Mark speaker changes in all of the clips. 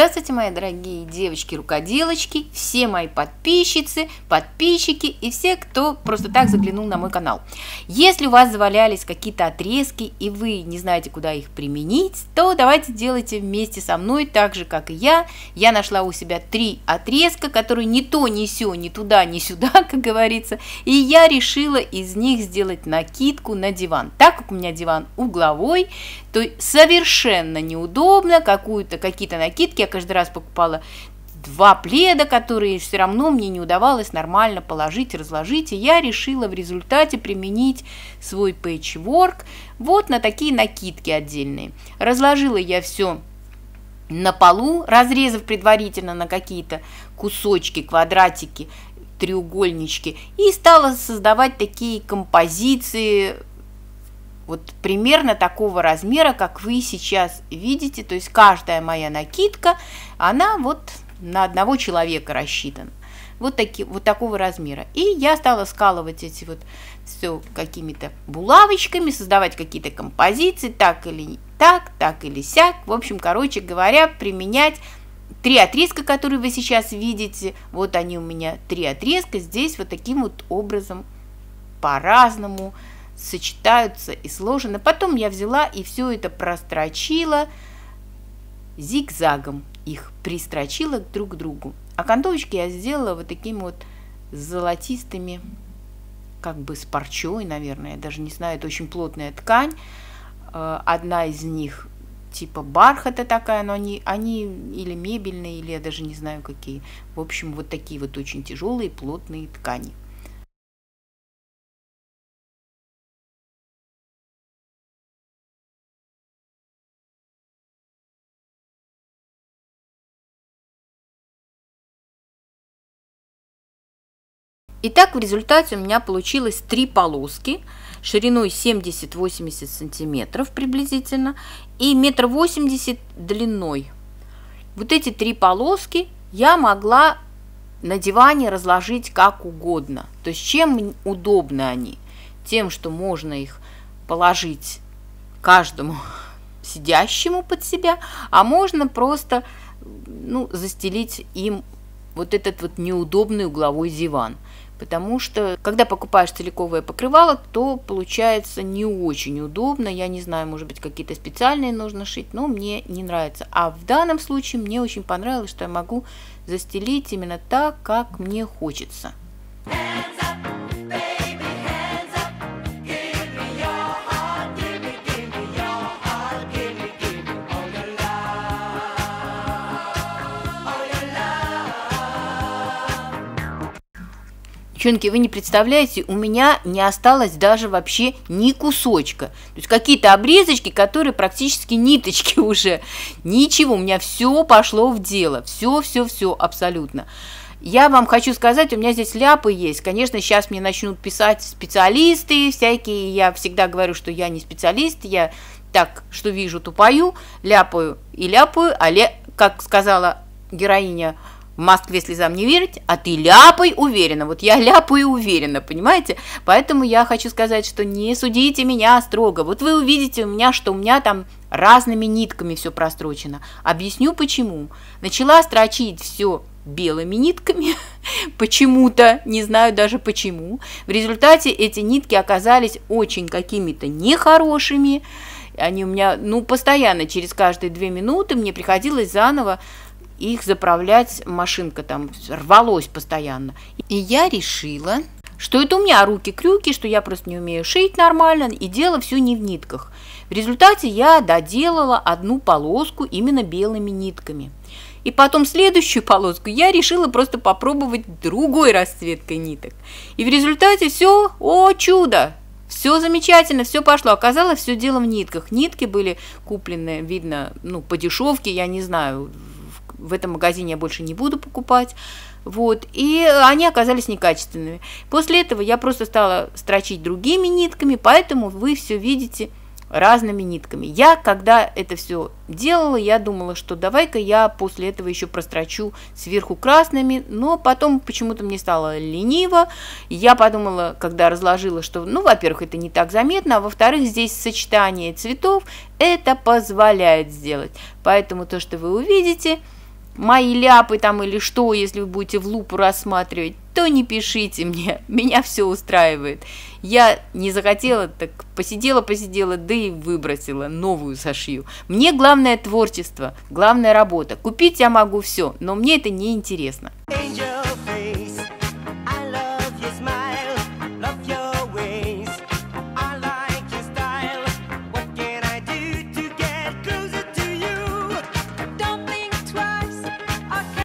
Speaker 1: Здравствуйте, мои дорогие девочки-рукоделочки, все мои подписчицы, подписчики и все, кто просто так заглянул на мой канал. Если у вас завалялись какие-то отрезки и вы не знаете, куда их применить, то давайте делайте вместе со мной, так же, как и я. Я нашла у себя три отрезка, которые ни то, ни сё, ни туда, ни сюда, как говорится, и я решила из них сделать накидку на диван. Так как у меня диван угловой, то совершенно неудобно какую-то какие-то накидки. Я каждый раз покупала два пледа, которые все равно мне не удавалось нормально положить, разложить, и я решила в результате применить свой пэтчворк вот на такие накидки отдельные. Разложила я все на полу, разрезав предварительно на какие-то кусочки, квадратики, треугольнички, и стала создавать такие композиции вот примерно такого размера, как вы сейчас видите. То есть каждая моя накидка, она вот на одного человека рассчитана. Вот, таки, вот такого размера. И я стала скалывать эти вот все какими-то булавочками, создавать какие-то композиции, так или так, так или сяк. В общем, короче говоря, применять три отрезка, которые вы сейчас видите. Вот они у меня три отрезка. Здесь вот таким вот образом по-разному сочетаются и сложены. Потом я взяла и все это прострочила зигзагом, их пристрочила друг к другу. А окантовочки я сделала вот такими вот золотистыми, как бы с парчой, наверное, я даже не знаю, это очень плотная ткань. Э, одна из них типа бархата такая, но они, они или мебельные, или я даже не знаю какие. В общем, вот такие вот очень тяжелые, плотные ткани. Итак, в результате у меня получилось три полоски шириной 70-80 сантиметров приблизительно и метр восемьдесят длиной. Вот эти три полоски я могла на диване разложить как угодно. То есть чем удобны они? Тем, что можно их положить каждому сидящему под себя, а можно просто ну, застелить им вот этот вот неудобный угловой диван – потому что когда покупаешь целиковое покрывало, то получается не очень удобно. Я не знаю, может быть, какие-то специальные нужно шить, но мне не нравится. А в данном случае мне очень понравилось, что я могу застелить именно так, как мне хочется. Девчонки, вы не представляете, у меня не осталось даже вообще ни кусочка. То есть какие-то обрезочки, которые практически ниточки уже. Ничего, у меня все пошло в дело. Все, все, все абсолютно. Я вам хочу сказать, у меня здесь ляпы есть. Конечно, сейчас мне начнут писать специалисты всякие. Я всегда говорю, что я не специалист. Я так, что вижу, тупою, ляпаю и ляпаю. А ле, как сказала героиня в Москве слезам не верить, а ты ляпай уверенно. Вот я ляпаю уверенно, понимаете? Поэтому я хочу сказать, что не судите меня строго. Вот вы увидите у меня, что у меня там разными нитками все прострочено. Объясню почему. Начала строчить все белыми нитками, почему-то, не знаю даже почему. В результате эти нитки оказались очень какими-то нехорошими. Они у меня, ну, постоянно, через каждые две минуты мне приходилось заново их заправлять машинка там рвалось постоянно. И я решила, что это у меня руки-крюки, что я просто не умею шить нормально, и дело все не в нитках. В результате я доделала одну полоску именно белыми нитками. И потом следующую полоску я решила просто попробовать другой расцветкой ниток. И в результате все, о чудо, все замечательно, все пошло. Оказалось, все дело в нитках. Нитки были куплены, видно, ну, по дешевке, я не знаю, в этом магазине я больше не буду покупать. Вот, и они оказались некачественными. После этого я просто стала строчить другими нитками, поэтому вы все видите разными нитками. Я, когда это все делала, я думала, что давай-ка я после этого еще прострочу сверху красными, но потом почему-то мне стало лениво. Я подумала, когда разложила, что, ну, во-первых, это не так заметно, а во-вторых, здесь сочетание цветов это позволяет сделать. Поэтому то, что вы увидите, мои ляпы там или что, если вы будете в лупу рассматривать, то не пишите мне, меня все устраивает. Я не захотела, так посидела, посидела, да и выбросила, новую сошью. Мне главное творчество, главная работа. Купить я могу все, но мне это не интересно.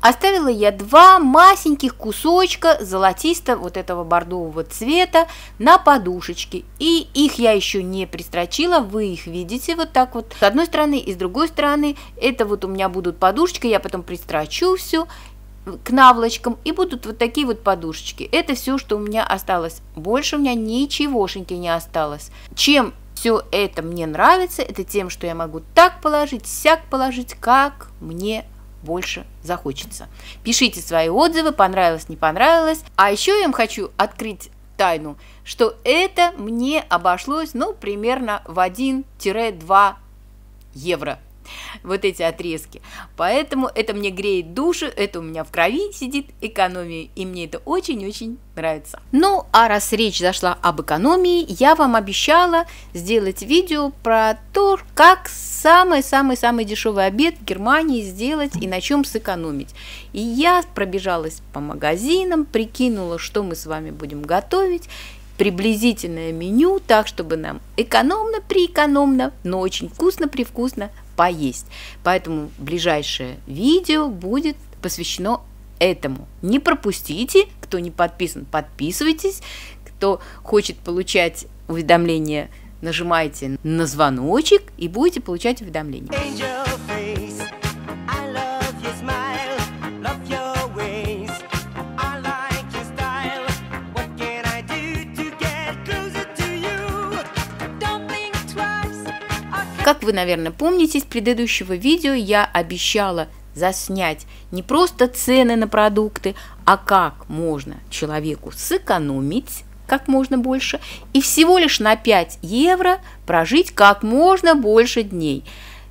Speaker 1: Оставила я два масеньких кусочка золотисто вот этого бордового цвета на подушечке. И их я еще не пристрочила, вы их видите вот так вот с одной стороны и с другой стороны. Это вот у меня будут подушечки, я потом пристрочу все к наволочкам и будут вот такие вот подушечки. Это все, что у меня осталось. Больше у меня ничегошеньки не осталось. Чем все это мне нравится, это тем, что я могу так положить, сяк положить, как мне больше захочется. Пишите свои отзывы, понравилось, не понравилось. А еще я вам хочу открыть тайну, что это мне обошлось, ну, примерно в 1-2 евро вот эти отрезки. Поэтому это мне греет душу, это у меня в крови сидит экономия, и мне это очень-очень нравится. Ну, а раз речь зашла об экономии, я вам обещала сделать видео про то, как самый-самый-самый дешевый обед в Германии сделать и на чем сэкономить. И я пробежалась по магазинам, прикинула, что мы с вами будем готовить, приблизительное меню, так, чтобы нам экономно-приэкономно, но очень вкусно-привкусно поесть. Поэтому ближайшее видео будет посвящено этому. Не пропустите, кто не подписан, подписывайтесь, кто хочет получать уведомления, нажимайте на звоночек и будете получать уведомления. Как вы, наверное, помните из предыдущего видео, я обещала заснять не просто цены на продукты, а как можно человеку сэкономить как можно больше и всего лишь на 5 евро прожить как можно больше дней.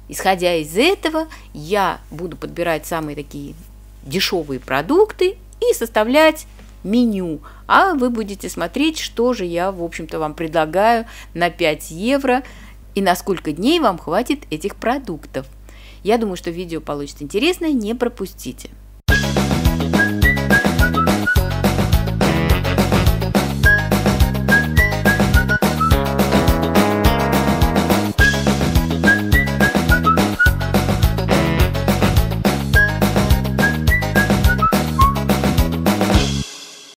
Speaker 1: Исходя из этого, я буду подбирать самые такие дешевые продукты и составлять меню, а вы будете смотреть, что же я, в общем-то, вам предлагаю на 5 евро – и на сколько дней вам хватит этих продуктов. Я думаю, что видео получится интересное, не пропустите.